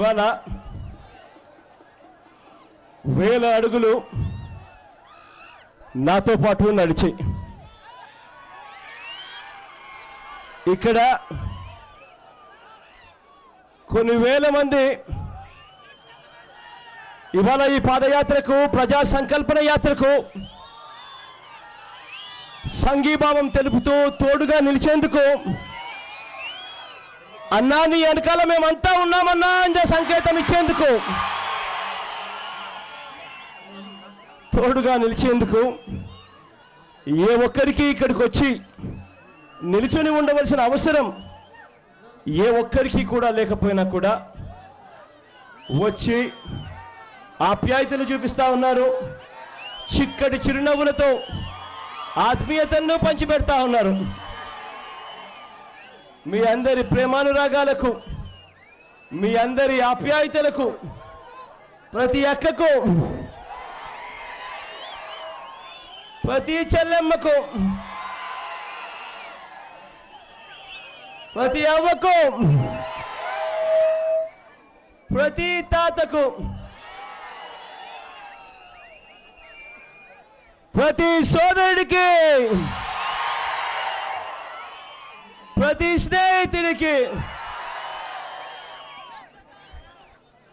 ఇవాళ వేల అడుగులు నాతో పాటు నడిచాయి ఇక్కడ కొన్ని వేల మంది ఇవాళ ఈ పాదయాత్రకు ప్రజా సంకల్పన యాత్రకు సంఘీభావం తెలుపుతూ తోడుగా నిలిచేందుకు అన్నా నీ వెనకాల మేమంతా ఉన్నామన్నా అనే సంకేతం ఇచ్చేందుకు. తోడుగా నిలిచేందుకు ఏ ఒక్కరికి ఇక్కడికి వచ్చి నిలుచుని ఉండవలసిన అవసరం ఏ ఒక్కరికి కూడా లేకపోయినా కూడా వచ్చి ఆప్యాయతలు చూపిస్తా ఉన్నారు. చిక్కటి చిరునవ్వులతో ఆత్మీయతను పంచిపెడతా ఉన్నారు. మీ అందరి ప్రేమానురాగాలకు మీ అందరి ఆప్యాయతలకు ప్రతి అక్కకు ప్రతి చెల్లెమ్మకు ప్రతి అవ్వకు ప్రతి తాతకు ప్రతి సోదరుడికి ప్రతి స్నేహితుడికి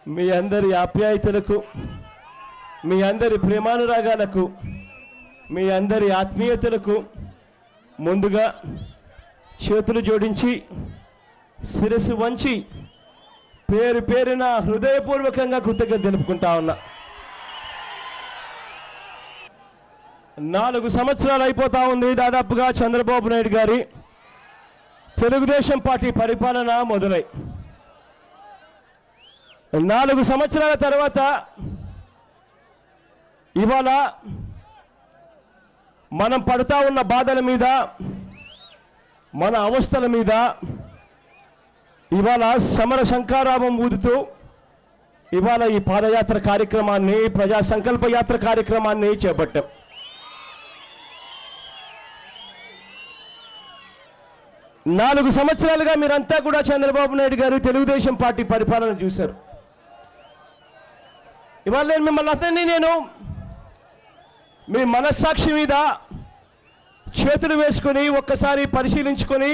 మీ అందరి ఆప్యాయతలకు మీ అందరి ప్రేమానురాగాలకు మీ అందరి ఆత్మీయతలకు ముందుగా చేతులు జోడించి శిరస్సు వంచి పేరు పేరున హృదయపూర్వకంగా కృతజ్ఞత తెలుపుకుంటా ఉన్నా. నాలుగు సంవత్సరాలు అయిపోతా ఉంది దాదాపుగా చంద్రబాబు నాయుడు గారి. తెలుగుదేశం పార్టీ పరిపాలన మొదలై నాలుగు సంవత్సరాల తర్వాత ఇవాళ మనం పడతా ఉన్న బాధల మీద మన అవస్థల మీద ఇవాళ సమర శంకారామం ఊదుతూ ఇవాళ ఈ పాదయాత్ర కార్యక్రమాన్ని ప్రజా సంకల్ప యాత్ర కార్యక్రమాన్ని చేపట్టాం. నాలుగు సంవత్సరాలుగా మీరంతా కూడా చంద్రబాబు నాయుడు గారు తెలుగుదేశం పార్టీ పరిపాలన చూశారు. ఇవాళ నేను మిమ్మల్ని అతన్ని నేను మీ మనస్సాక్షి మీద చేతులు వేసుకొని ఒక్కసారి పరిశీలించుకొని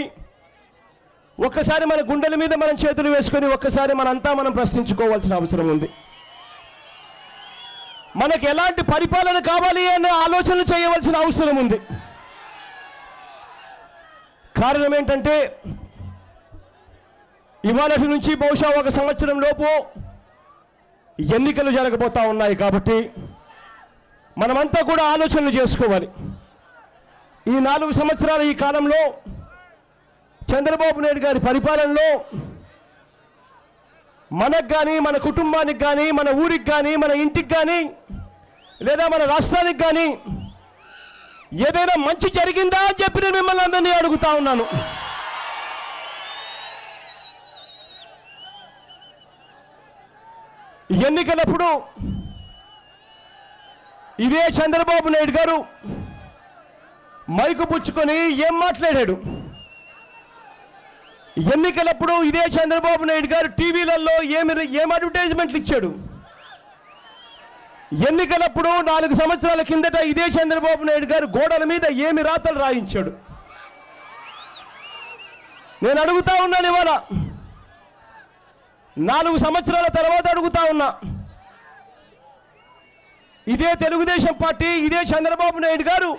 ఒక్కసారి మన గుండెల మీద మనం చేతులు వేసుకొని ఒక్కసారి మనంతా మనం ప్రశ్నించుకోవాల్సిన అవసరం ఉంది. మనకు ఎలాంటి పరిపాలన కావాలి అనే ఆలోచనలు చేయవలసిన అవసరం ఉంది. కారణం ఏంటంటే ఇవాళ నుంచి బహుశా ఒక సంవత్సరం లోపు ఎన్నికలు జరగబోతా ఉన్నాయి కాబట్టి మనమంతా కూడా ఆలోచనలు చేసుకోవాలి. ఈ నాలుగు సంవత్సరాల ఈ కాలంలో చంద్రబాబు నాయుడు గారి పరిపాలనలో మనకు కానీ మన కుటుంబానికి కానీ మన ఊరికి కానీ మన ఇంటికి కానీ లేదా మన రాష్ట్రానికి కానీ ఏదైనా మంచి జరిగిందా అని చెప్పి నేను మిమ్మల్ని అందరినీ అడుగుతా ఉన్నాను. ఎన్నికలప్పుడు ఇదే చంద్రబాబు నాయుడు గారు మైకు పుచ్చుకొని ఏం మాట్లాడాడు? ఎన్నికలప్పుడు ఇదే చంద్రబాబు నాయుడు గారు టీవీలలో ఏమి ఏం అడ్వర్టైజ్మెంట్లు ఇచ్చాడు? ఎన్నికలప్పుడు నాలుగు సంవత్సరాల కిందట ఇదే చంద్రబాబు నాయుడు గారు గోడల మీద ఏమి రాతలు రాయించాడు. నేను అడుగుతా ఉన్నాను ఇవాళ. నాలుగు సంవత్సరాల తర్వాత అడుగుతా ఉన్నా. ఇదే తెలుగుదేశం పార్టీ ఇదే చంద్రబాబు నాయుడు గారు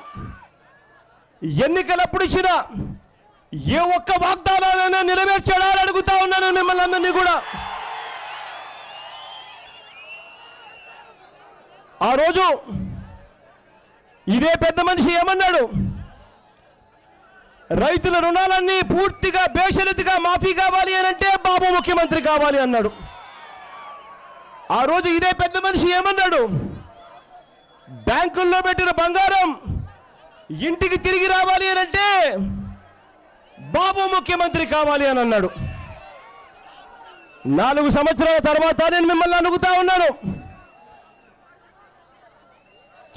ఎన్నికలప్పుడు ఇచ్చిన ఏ ఒక్క వాగ్దానాలైనా నెరవేర్చాడా అని అడుగుతా ఉన్నాను మిమ్మల్ని అందరినీ కూడా. ఆ రోజు ఇదే పెద్ద మనిషి ఏమన్నాడు? రైతుల రుణాలన్నీ పూర్తిగా బేషరతుగా మాఫీ కావాలి అని అంటే బాబు ముఖ్యమంత్రి కావాలి అన్నాడు. ఆ రోజు ఇదే పెద్ద మనిషి ఏమన్నాడు? బ్యాంకుల్లో పెట్టిన బంగారం ఇంటికి తిరిగి రావాలి అని అంటే బాబు ముఖ్యమంత్రి కావాలి అని అన్నాడు. నాలుగు సంవత్సరాల తర్వాత నేను మిమ్మల్ని అడుగుతా ఉన్నాను.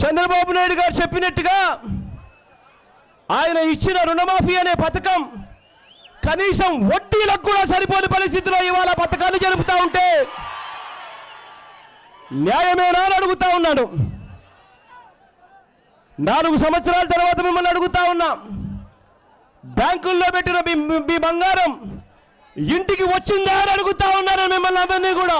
చంద్రబాబు నాయుడు గారు చెప్పినట్టుగా ఆయన ఇచ్చిన రుణమాఫీ అనే పథకం కనీసం వడ్డీలకు కూడా సరిపోని పరిస్థితిలో ఇవాళ పథకాన్ని జరుపుతా ఉంటే న్యాయమేనా అని అడుగుతా ఉన్నాడు. నాలుగు సంవత్సరాల తర్వాత మిమ్మల్ని అడుగుతా ఉన్నా. బ్యాంకుల్లో పెట్టిన మీ బంగారం ఇంటికి వచ్చిందా అని అడుగుతా ఉన్నారు మిమ్మల్ని అందరినీ కూడా?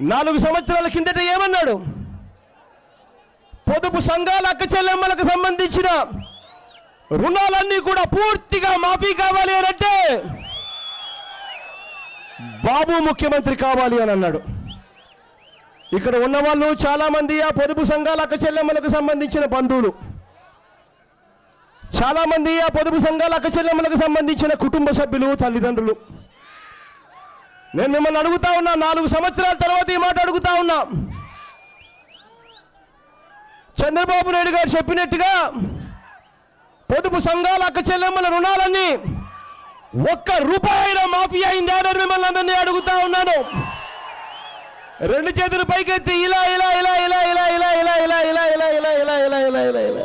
నాలుగు సంవత్సరాల కిందట ఏమన్నాడు? పొదుపు సంఘాల అక్క చెల్లెమ్మలకు సంబంధించిన రుణాలన్నీ కూడా పూర్తిగా మాఫీ కావాలి అని అంటే బాబు ముఖ్యమంత్రి కావాలి అని అన్నాడు. ఇక్కడ ఉన్న వాళ్ళు చాలా మంది ఆ పొదుపు సంఘాల అక్క చెల్లెమ్మలకు సంబంధించిన బంధువులు. చాలా మంది ఆ పొదుపు సంఘాల అక్క చెల్లెమ్మలకు సంబంధించిన కుటుంబ సభ్యులు తల్లిదండ్రులు. నేను మిమ్మల్ని అడుగుతా ఉన్నా నాలుగు సంవత్సరాల తర్వాత ఈ మాట అడుగుతా ఉన్నా చంద్రబాబు నాయుడు గారు చెప్పినట్టుగా పొదుపు సంఘాల అక్క చెల్లెమ్మల రుణాలన్నీ ఒక్క రూపాయి మాఫీ అయిందా అని మిమ్మల్ని అందరినీ అడుగుతా ఉన్నాను రెండు చేతులు పైకెత్తి ఇలా ఇలా ఇలా ఇలా ఇలా ఇలా ఇలా ఇలా ఇలా ఇలా ఇలా ఇలా ఇలా ఇలా ఇలా ఇలా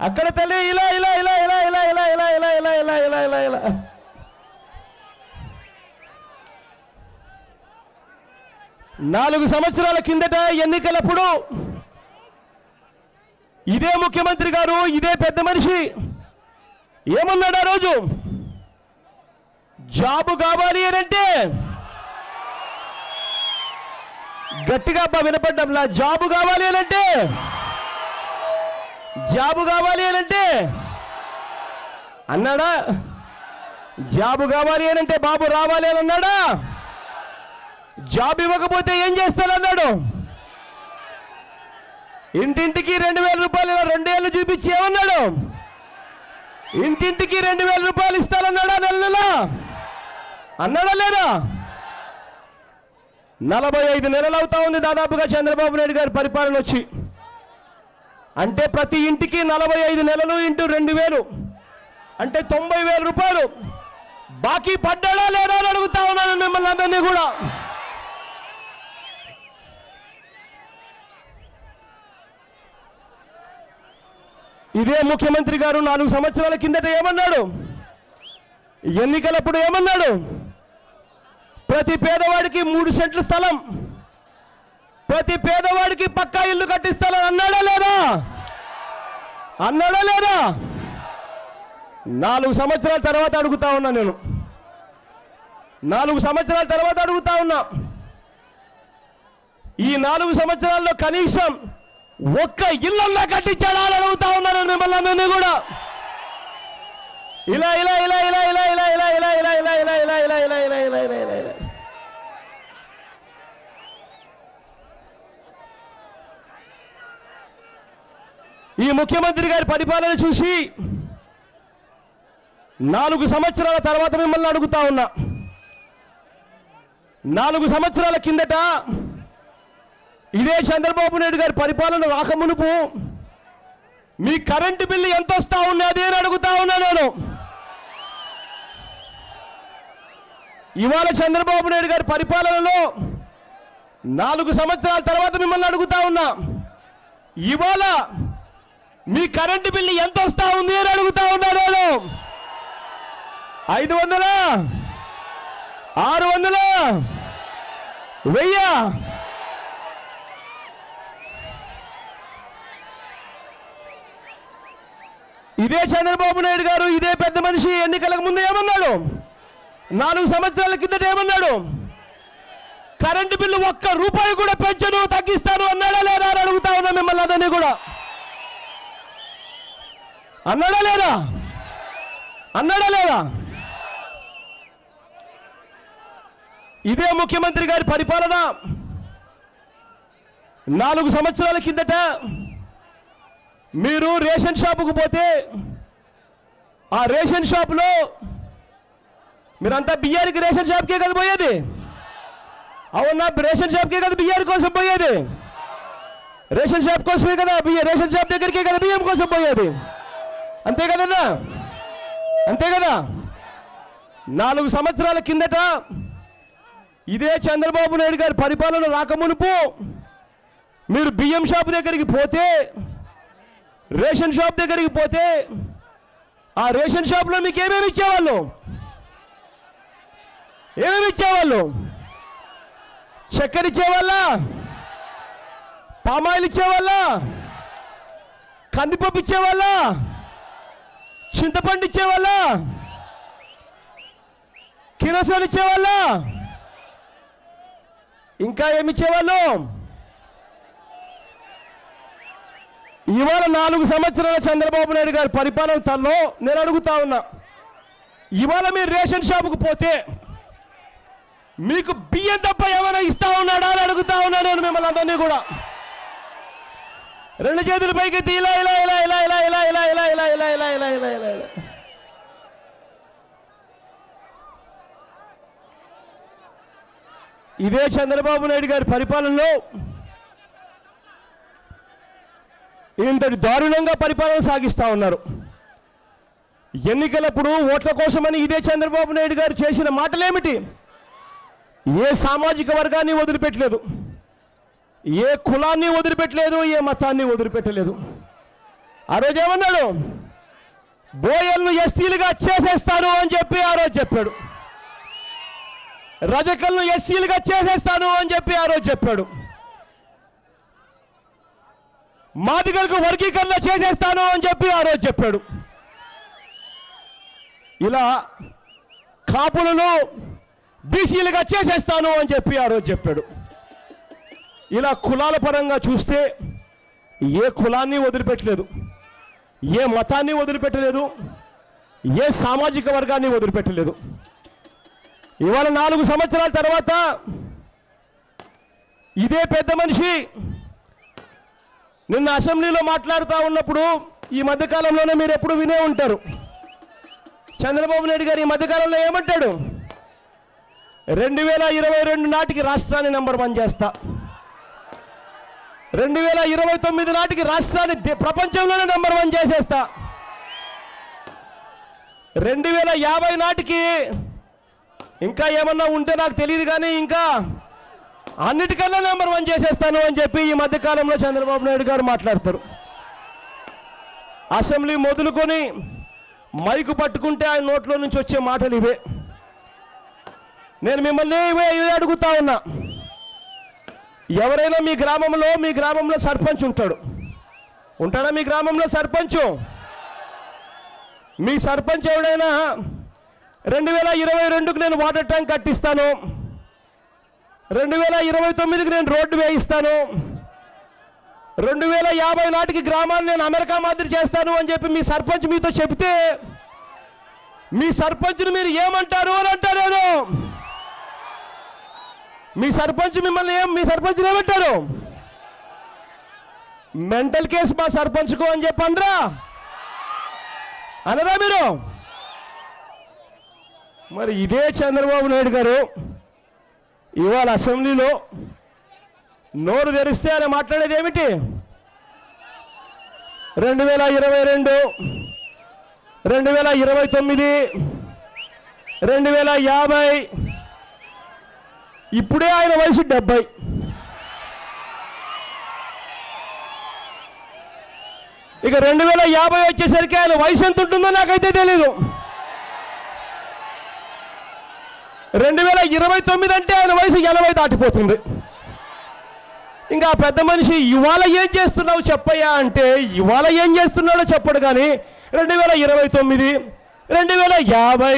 అక్కడ తల్లి ఇలా ఇలా ఇలా ఇలా ఇలా ఇలా ఇలా ఇలా ఇలా ఇలా ఇలా ఇలా ఇలా నాలుగు సంవత్సరాల కిందట ఎన్నికలప్పుడు ఇదే ముఖ్యమంత్రి గారు ఇదే పెద్ద మనిషి. ఏమన్నాడు ఆ రోజు? జాబు కావాలి అని అంటే గట్టిగా అబ్బా వినపడ్డంలా జాబు కావాలి అని అంటే జాబు కావాలి అని అంటే అన్నాడా? జాబు కావాలి అని అంటే బాబు రావాలి అని అన్నాడా? జాబ్ ఇవ్వకపోతే ఏం చేస్తానన్నాడు ఇంటింటికి రెండు వేల రూపాయలు రెండు రెండేళ్ళు చూపించి ఏమన్నాడు? ఇంటింటికి రెండు వేల రూపాయలు ఇస్తానన్నాడా నెల నెల? అన్నాడా లేదా? నలభై ఐదు నెలలు అవుతా ఉంది దాదాపుగా చంద్రబాబు నాయుడు గారి పరిపాలన వచ్చి. అంటే ప్రతి ఇంటికి నలభై ఐదు నెలలు ఇంటూ రెండు వేలు. అంటే తొంభై వేల రూపాయలు. బాకీ పడ్డాడా లేదా అని అడుగుతా ఉన్నాను మిమ్మల్ని అందరినీ కూడా. ఇదే ముఖ్యమంత్రి గారు నాలుగు సంవత్సరాల కిందట ఏమన్నాడు? ఎన్నికలప్పుడు ఏమన్నాడు? ప్రతి పేదవాడికి మూడు సెంట్ల స్థలం. ప్రతి పేదవాడికి పక్కా ఇల్లు కట్టిస్తానని అన్నాడా లేదా? అన్నాడా లేదా? నాలుగు సంవత్సరాల తర్వాత అడుగుతా ఉన్నా నేను. నాలుగు సంవత్సరాల తర్వాత అడుగుతా ఉన్నా. ఈ నాలుగు సంవత్సరాల్లో కనీసం ఒక్క ఇల్లన్నా కట్టించాడా అని అడుగుతా ఉన్నాను మిమ్మల్ని కూడా ఇలా ఇలా ఇలా ఇలా ఇలా ఇలా ఇలా ఇలా ఇలా ఇలా ఇలా ఇలా ఇలా ఇలా ఇలా ఇలా ఇలా ఇలా ఇలా ఈ ముఖ్యమంత్రి గారి పరిపాలన చూసి నాలుగు సంవత్సరాల తర్వాత మిమ్మల్ని అడుగుతా ఉన్నా నాలుగు సంవత్సరాల కిందట ఇదే చంద్రబాబు నాయుడు గారి పరిపాలన రాకమునుపు మీ కరెంటు బిల్లు ఎంత వస్తా ఉన్నది అని అడుగుతా ఉన్నా నేను. ఇవాళ చంద్రబాబు నాయుడు గారి పరిపాలనలో నాలుగు సంవత్సరాల తర్వాత మిమ్మల్ని అడుగుతా ఉన్నా. ఇవాళ మీ కరెంటు బిల్లు ఎంత వస్తా ఉంది అని అడుగుతా ఉన్నా నేను. ఐదు వందలా? ఆరు వందల? వెయ్యా? ఇదే చంద్రబాబు నాయుడు గారు ఇదే పెద్ద మనిషి ఎన్నికలకు ముందు ఏమన్నాడు? నాలుగు సంవత్సరాల కిందట ఏమన్నాడు? కరెంటు బిల్లు ఒక్క రూపాయి కూడా పెంచను తగ్గిస్తాను అన్నాడా లేదా అడుగుతా ఉన్నా మిమ్మల్ని అదని కూడా. అన్నాడా లేదా? అన్నాడా లేదా? ఇదే ముఖ్యమంత్రి గారి పరిపాలన. నాలుగు సంవత్సరాల కిందట మీరు రేషన్ షాపుకు పోతే ఆ రేషన్ షాపులో మీరంతా బియ్యానికి రేషన్ షాప్కే కదా పోయేది? అవునా? రేషన్ షాప్కే కదా బియ్యాని కోసం పోయేది? రేషన్ షాప్ కోసమే కదా బియ్యం రేషన్ షాప్ దగ్గరికే కదా బియ్యం కోసం పోయేది? అంతే కదన్నా? అంతే కదా? నాలుగు సంవత్సరాల కిందట ఇదే చంద్రబాబు నాయుడు గారి పరిపాలన రాకమునుపు మీరు బియ్యం షాప్ దగ్గరికి పోతే రేషన్ షాప్ దగ్గరికి పోతే ఆ రేషన్ షాప్లో మీకు ఏమేమి ఇచ్చేవాళ్ళు? ఏమేమి ఇచ్చేవాళ్ళు? చక్కెర ఇచ్చేవాళ్ళ? పామాయిల్ ఇచ్చేవాళ్ళ? కందిపప్పు ఇచ్చేవాళ్ళ? చింతపండు ఇచ్చేవాళ్ళ? కిరోసిన్ ఇచ్చేవాళ్ళ? ఇంకా ఏమి ఇచ్చేవాళ్ళు? ఇవాళ నాలుగు సంవత్సరాల చంద్రబాబు నాయుడు గారి పరిపాలన తనలో నేను అడుగుతా ఉన్నా ఇవాళ మీరు రేషన్ షాపుకు పోతే మీకు బియ్యం తప్ప ఏమైనా ఇస్తా ఉన్నాడా అని అడుగుతా ఉన్నా నేను మిమ్మల్ని అందరినీ కూడా రెండు చేతుల పైకెత్తి ఇలా ఇలా ఇలా ఇలా ఇలా ఇలా ఇలా ఇలా ఇలా ఇలా ఇలా ఇలా ఇలా ఇలా ఇలా ఇదే చంద్రబాబు నాయుడు గారి పరిపాలనలో ఇంతటి దారుణంగా పరిపాలన సాగిస్తూ ఉన్నారు. ఎన్నికలప్పుడు ఓట్ల కోసమని ఇదే చంద్రబాబు నాయుడు గారు చేసిన మాటలేమిటి? ఏ సామాజిక వర్గాన్ని వదిలిపెట్టలేదు? ఏ కులాన్ని వదిలిపెట్టలేదు? ఏ మతాన్ని వదిలిపెట్టలేదు? ఆ రోజు ఏమన్నాడు? బోయల్ను ఎస్టీలుగా చేసేస్తాను అని చెప్పి ఆ రోజు చెప్పాడు. రజకల్ను ఎస్సీలుగా చేసేస్తాను అని చెప్పి ఆ రోజు చెప్పాడు. మాదిగలకు వర్గీకరణ చేసేస్తాను అని చెప్పి ఆ రోజు చెప్పాడు. ఇలా కాపులను బీసీలుగా చేసేస్తాను అని చెప్పి ఆ రోజు చెప్పాడు. ఇలా కులాల పరంగా చూస్తే ఏ కులాన్ని వదిలిపెట్టలేదు ఏ మతాన్ని వదిలిపెట్టలేదు ఏ సామాజిక వర్గాన్ని వదిలిపెట్టలేదు. ఇవాళ నాలుగు సంవత్సరాల తర్వాత ఇదే పెద్ద మనిషి నిన్న అసెంబ్లీలో మాట్లాడుతూ ఉన్నప్పుడు ఈ మధ్యకాలంలోనే మీరు ఎప్పుడు వినే ఉంటారు. చంద్రబాబు నాయుడు గారు ఈ మధ్యకాలంలో ఏమంటాడు? రెండు వేల ఇరవై రెండు నాటికి రాష్ట్రాన్ని నెంబర్ వన్ చేస్తా. రెండు వేల ఇరవై తొమ్మిది నాటికి రాష్ట్రాన్ని ప్రపంచంలోనే నెంబర్ వన్ చేసేస్తా. రెండు వేల యాభై నాటికి ఇంకా ఏమన్నా ఉంటే నాకు తెలియదు కానీ ఇంకా అన్నిటికన్నా నెంబర్ వన్ చేసేస్తాను అని చెప్పి ఈ మధ్యకాలంలో చంద్రబాబు నాయుడు గారు మాట్లాడతారు. అసెంబ్లీ మొదలుకొని మైకు పట్టుకుంటే ఆయన నోట్లో నుంచి వచ్చే మాటలు ఇవే. నేను మిమ్మల్ని ఇవే ఇవే అడుగుతా ఉన్నా. ఎవరైనా మీ గ్రామంలో మీ గ్రామంలో సర్పంచ్ ఉంటాడు. ఉంటాడా మీ గ్రామంలో సర్పంచ్? మీ సర్పంచ్ ఎవడైనా రెండు వేల ఇరవై రెండుకు నేను వాటర్ ట్యాంక్ కట్టిస్తాను. రెండు వేల ఇరవై తొమ్మిదికి నేను రోడ్డు వేయిస్తాను రెండు వేల యాభై నాటికి గ్రామాన్ని నేను అమెరికా మాదిరి చేస్తాను అని చెప్పి మీ సర్పంచ్ మీతో చెప్తే మీ సర్పంచ్ని మీరు ఏమంటారు అని అంటారు నేను. మీ సర్పంచ్ మిమ్మల్ని ఏం మీ సర్పంచ్ని ఏమంటారు? మెంటల్ కేసు మా సర్పంచ్కు అని చెప్పి అందరా అనరా మీరు? మరి ఇదే చంద్రబాబు నాయుడు గారు ఇవాళ అసెంబ్లీలో నోరు తెరిస్తే ఆయన మాట్లాడేది ఏమిటి? రెండు వేల ఇరవై రెండు రెండు వేల ఇరవై తొమ్మిది రెండు వేల యాభై. ఇప్పుడే ఆయన వయసు డెబ్బై. ఇక రెండు వేల యాభై వచ్చేసరికి ఆయన వయసు ఎంత ఉంటుందో నాకైతే తెలీదు. రెండు వేల ఇరవై తొమ్మిది అంటే ఆయన వయసు ఎనభై దాటిపోతుంది. ఇంకా పెద్ద మనిషి ఇవాళ ఏం చేస్తున్నావు చెప్పయ్యా? అంటే ఇవాళ ఏం చేస్తున్నాడో చెప్పడు కానీ రెండు వేల ఇరవై తొమ్మిది రెండు వేల యాభై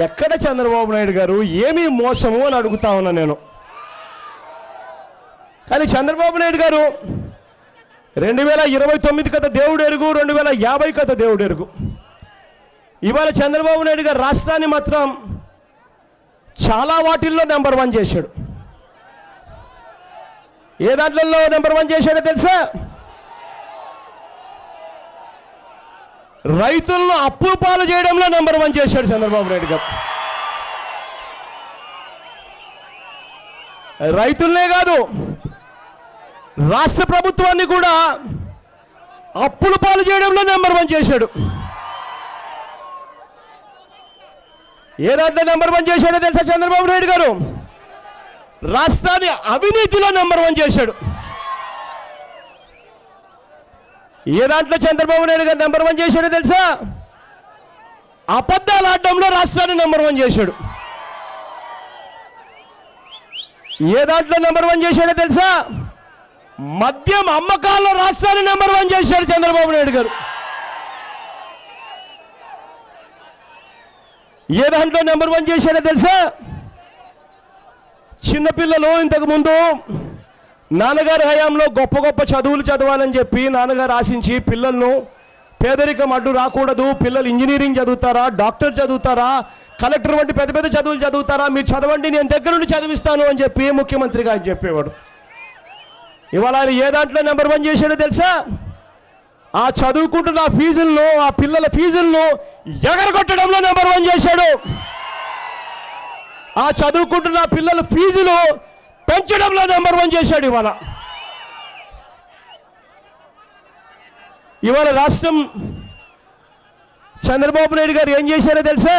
ఎక్కడ చంద్రబాబు నాయుడు గారు ఏమీ మోసము అని అడుగుతా ఉన్నా నేను. కానీ చంద్రబాబు నాయుడు గారు రెండు వేల ఇరవై తొమ్మిది కథ దేవుడు ఎరుగు రెండు వేల యాభై కథ దేవుడు ఎరుగు ఇవాళ చంద్రబాబు నాయుడు గారు రాష్ట్రాన్ని మాత్రం చాలా వాటిల్లో నెంబర్ వన్ చేశాడు. ఏ దాంట్లో నెంబర్ వన్ చేశాడో తెలుసా? రైతులను అప్పుల పాలు చేయడంలో నెంబర్ వన్ చేశాడు చంద్రబాబు నాయుడు గారు. రైతులనే కాదు రాష్ట్ర ప్రభుత్వాన్ని కూడా అప్పుల పాలు చేయడంలో నెంబర్ వన్ చేశాడు. ఏ దాంట్లో నెంబర్ వన్ చేశాడో తెలుసా చంద్రబాబు నాయుడు గారు? రాష్ట్రాన్ని అవినీతిలో నెంబర్ వన్ చేశాడు. ఏ దాంట్లో చంద్రబాబు నాయుడు గారు నెంబర్ వన్ చేశాడో తెలుసా? అబద్ధాలు ఆడడంలో రాష్ట్రాన్ని నెంబర్ వన్ చేశాడు. ఏ దాంట్లో నెంబర్ వన్ చేశాడో తెలుసా? మద్యం అమ్మకాల్లో రాష్ట్రాన్ని నెంబర్ వన్ చేశాడు చంద్రబాబు నాయుడు గారు. ఏ దాంట్లో నెంబర్ వన్ చేశాడో తెలుసా? చిన్నపిల్లలు ఇంతకుముందు నాన్నగారి హయాంలో గొప్ప గొప్ప చదువులు చదవాలని చెప్పి నాన్నగారు ఆశించి పిల్లలను పేదరికం అడ్డు రాకూడదు. పిల్లలు ఇంజనీరింగ్ చదువుతారా డాక్టర్ చదువుతారా కలెక్టర్ వంటి పెద్ద పెద్ద చదువులు చదువుతారా మీరు చదవండి నేను దగ్గర నుండి చదివిస్తాను అని చెప్పి ముఖ్యమంత్రిగా అని చెప్పేవాడు. ఇవాళ ఆయన ఏ దాంట్లో నెంబర్ వన్ చేశాడో తెలుసా? ఆ చదువుకుంటున్న ఆ ఫీజులను ఆ పిల్లల ఫీజులను ఎగరగొట్టడంలో నెంబర్ వన్ చేశాడు. ఆ చదువుకుంటున్న పిల్లల ఫీజులు పెంచడంలో నెంబర్ వన్ చేశాడు ఇవాళ. ఇవాళ రాష్ట్రం చంద్రబాబు నాయుడు గారు ఏం చేశారో తెలుసా?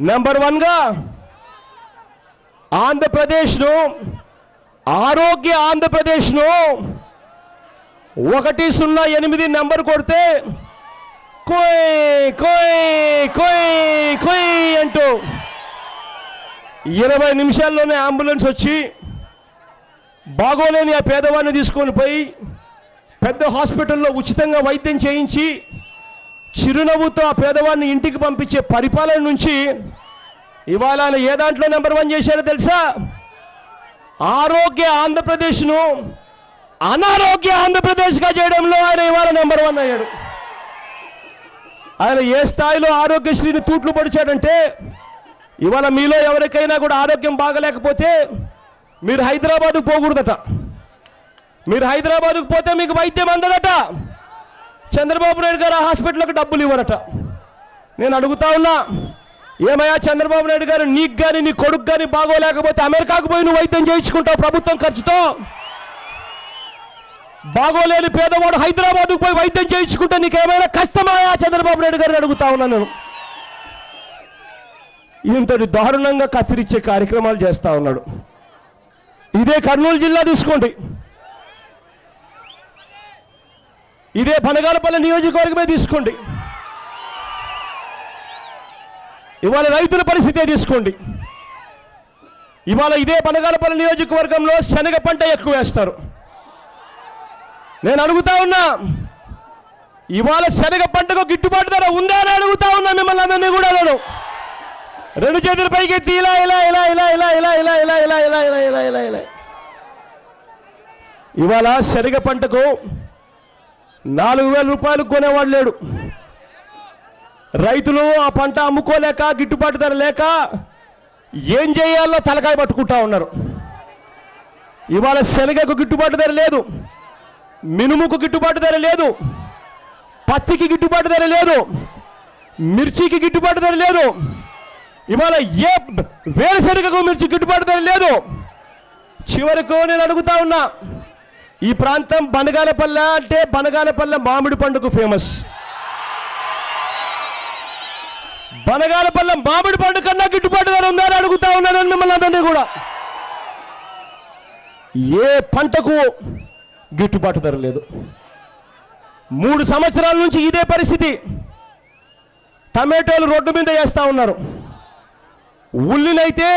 నెంబర్ వన్గా ఆంధ్రప్రదేశ్ను ఆరోగ్య ఆంధ్రప్రదేశ్ను ఒకటి సున్నా ఎనిమిది నెంబర్ కొడితే కోయ్ కోయ్ కోయ్ కోయ్ అంటూ ఇరవై నిమిషాల్లోనే అంబులెన్స్ వచ్చి బాగోలేని ఆ పేదవాడిని తీసుకొని పోయి పెద్ద హాస్పిటల్లో ఉచితంగా వైద్యం చేయించి చిరునవ్వుతో ఆ పేదవాడిని ఇంటికి పంపించే పరిపాలన నుంచి ఇవాళ ఏ దాంట్లో నెంబర్ వన్ చేశారో తెలుసా? ఆరోగ్య ఆంధ్రప్రదేశ్ను అనారోగ్య ఆంధ్రప్రదేశ్గా చేయడంలో ఆయన ఇవాళ నెంబర్ వన్ అయ్యాడు. ఆయన ఏ స్థాయిలో ఆరోగ్యశ్రీని తూట్లు పడిచాడంటే ఇవాళ మీలో ఎవరికైనా కూడా ఆరోగ్యం బాగలేకపోతే మీరు హైదరాబాద్కు పోకూడదట. మీరు హైదరాబాద్కు పోతే మీకు వైద్యం అందదట. చంద్రబాబు నాయుడు గారు హాస్పిటల్కి డబ్బులు ఇవ్వరట. నేను అడుగుతా ఉన్నా ఏమయ్యా చంద్రబాబు నాయుడు గారు నీకు కానీ నీ కొడుకు కానీ బాగోలేకపోతే అమెరికాకు పోయి నువ్వు వైద్యం చేయించుకుంటావు ప్రభుత్వం ఖర్చుతో? బాగోలేని పేదవాడు హైదరాబాద్కు పోయి వైద్యం చేయించుకుంటే నీకేమైనా కష్టమాయా? చంద్రబాబు నాయుడు గారిని అడుగుతా ఉన్నా నేను. ఇంతటి దారుణంగా కత్తిరించే కార్యక్రమాలు చేస్తా ఉన్నాడు. ఇదే కర్నూలు జిల్లా తీసుకోండి. ఇదే పనగాలపల్లి నియోజకవర్గమే తీసుకోండి. ఇవాళ రైతుల పరిస్థితే తీసుకోండి. ఇవాళ ఇదే పనగాలపల్లి నియోజకవర్గంలో శనగ పంట ఎక్కువ వేస్తారు. నేను అడుగుతా ఉన్నా ఇవాళ శనగ పంటకు గిట్టుబాటు ధర ఉందా అని అడుగుతా ఉన్నా మిమ్మల్ని అందరినీ కూడా నేను రెండు చేతుల పైకి ఎత్తి ఇలా ఇలా ఇలా ఇలా ఇలా ఇలా ఇలా ఇలా ఇలా ఇలా ఇలా ఇలా ఇలా ఇలా ఇవాళ శనగ పంటకు నాలుగు వేల రూపాయలు కొనేవాడు లేడు రైతులు ఆ పంట అమ్ముకోలేక గిట్టుబాటు ధర లేక ఏం చేయాలో తలకాయ పట్టుకుంటా ఉన్నారు ఇవాళ శనగకు గిట్టుబాటు ధర లేదు మినుముకు గిట్టుబాటు ధర లేదు. పత్తికి గిట్టుబాటు ధర లేదు. మిర్చికి గిట్టుబాటు ధర లేదు. ఇవాళ ఏ వేరుశనగకు మిర్చి గిట్టుబాటు ధర లేదు. చివరకు నేను అడుగుతా ఉన్నా ఈ ప్రాంతం బనగానపల్లె అంటే బనగానపల్లె మామిడి పండుగ ఫేమస్. బనగానపల్లె మామిడి పండు కన్నా గిట్టుబాటు ధర ఉందని అడుగుతా ఉన్నాను మిమ్మల్ని అందరినీ కూడా. ఏ పంటకు గిట్టుబాటు ధర లేదు. మూడు సంవత్సరాల నుంచి ఇదే పరిస్థితి. టమాటోలు రోడ్డు మీద వేస్తూ ఉన్నారు. ఉల్లినైతే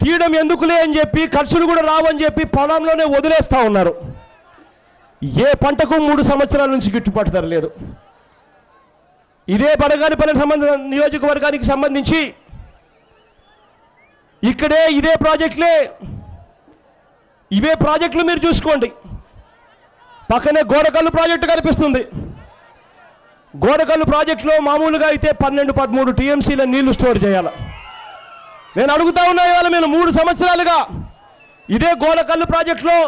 తీయడం ఎందుకులే అని చెప్పి ఖర్చులు కూడా రావని చెప్పి పొలంలోనే వదిలేస్తూ ఉన్నారు. ఏ పంటకు మూడు సంవత్సరాల నుంచి గిట్టుబాటు ధర లేదు. ఇదే బనగానిపల్లి సంబంధ నియోజకవర్గానికి సంబంధించి ఇక్కడే ఇదే ప్రాజెక్టులే. ఇవే ప్రాజెక్టులు మీరు చూసుకోండి. పక్కనే గోరకల్లు ప్రాజెక్టు కనిపిస్తుంది. గోడకల్లు ప్రాజెక్టులో మామూలుగా అయితే పన్నెండు పదమూడు టీఎంసీల నీళ్ళు స్టోర్ చేయాలి. నేను అడుగుతా ఉన్నా ఇవాళ మేము మూడు సంవత్సరాలుగా ఇదే గోడకల్లు ప్రాజెక్టులో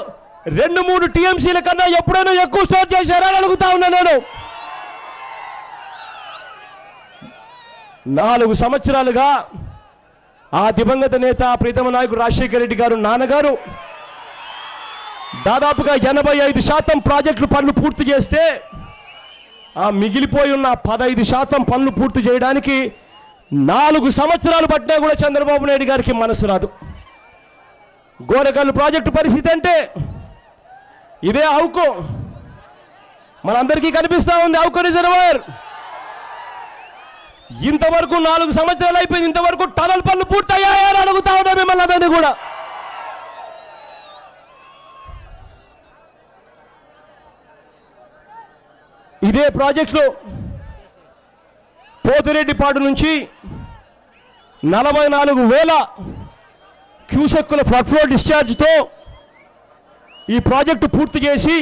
రెండు మూడు టీఎంసీల కన్నా ఎప్పుడైనా ఎక్కువ స్టోర్ చేశారా అని అడుగుతా ఉన్నా నేను. నాలుగు సంవత్సరాలుగా ఆ దివంగత నేత ప్రీతమ నాయకుడు రాజశేఖర రెడ్డి గారు నాన్నగారు దాదాపుగా ఎనభై ఐదు శాతం ప్రాజెక్టులు పనులు పూర్తి చేస్తే ఆ మిగిలిపోయి ఉన్న పదహైదు శాతం పనులు పూర్తి చేయడానికి నాలుగు సంవత్సరాలు పట్టినా కూడా చంద్రబాబు నాయుడు గారికి మనసు రాదు. గోరకల్లు ప్రాజెక్టు పరిస్థితి అంటే ఇదే అవుకో మనందరికీ కనిపిస్తూ ఉంది అవుకో రిజర్వాయర్. ఇంతవరకు నాలుగు సంవత్సరాలు అయిపోయింది ఇంతవరకు టనల్ పనులు పూర్తయ్యాయా అడుగుతా ఉన్నా మిమ్మల్ని అందరినీ కూడా. ఇదే ప్రాజెక్టులో పోతిరెడ్డిపాడు నుంచి నలభై నాలుగు వేల క్యూసెక్కుల ఫ్లడ్ఫ్లో డిశ్చార్జ్తో ఈ ప్రాజెక్టు పూర్తి చేసి